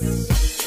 Bye.